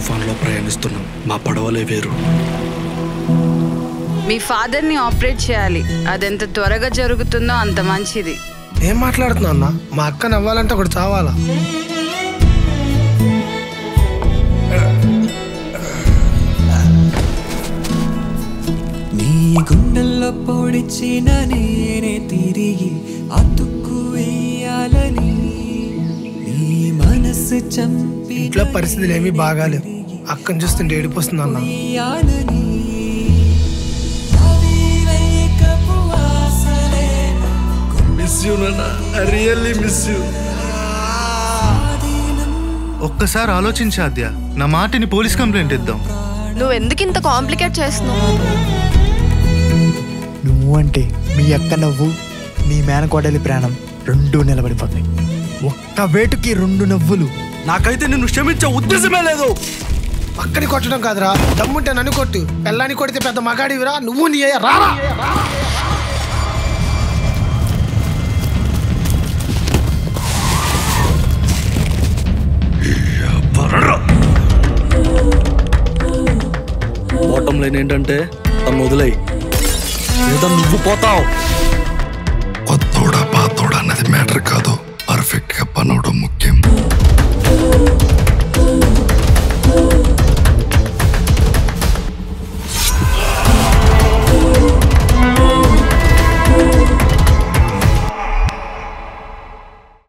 లెవలే వేరు. మీ ఫాదర్ని ఆపరేట్ చేయాలి. అదెంత త్వరగా జరుగుతుందో అంత మంచిది. ఏం మాట్లాడుతున్నావు అన్న? మా అక్క నవ్వాలంటే ఒకటి చావాలా? నీ గుండెల్లో పొడిచిన నేనే తిరిగి అతుక్కు ఇంట్లో పరిస్థితులు ఏమీ బాగాలేవు. అక్కని చూస్తుంటే ఏడిపోస్తుంది అన్న. Miss you really miss you ఒక్కసారి ఆలోచించాద్య నా మాటిని పోలీస్ కంప్లైంట్ ఇద్దాం. నువ్వు ఎందుకు ఇంత కాంప్లికేట్ చేస్తున్నావు? నువ్వు అంటే మీ అక్క నవ్వు మీ మేనకోడలి ప్రాణం. రెండు నిలబడిపోతాయి. ఒక్క వేటుకి రెండు నవ్వులు. నాకైతే నిన్ను క్షమించే ఉద్దేశమే లేదు. అక్కని కొట్టడం కాదురా. దమ్ముంటే నన్ను కొట్టు. పెళ్ళాన్ని కొడితే పెద్ద మగాడివిరా. నువ్వు నీ బాటం లైన్ ఏంటంటే తను వదిలేయి. లేదా నువ్వు పోతావు.